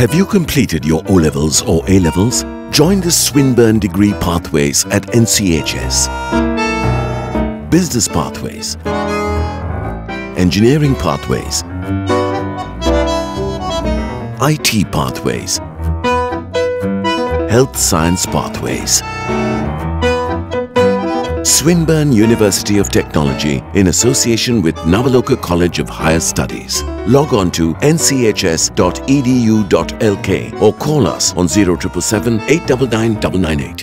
Have you completed your O-levels or A-levels? Join the Swinburne degree pathways at NCHS. Business pathways, engineering pathways, IT pathways, health science pathways. Swinburne University of Technology in association with Nawaloka College of Higher Studies. Log on to nchs.edu.lk or call us on 0777 899 998.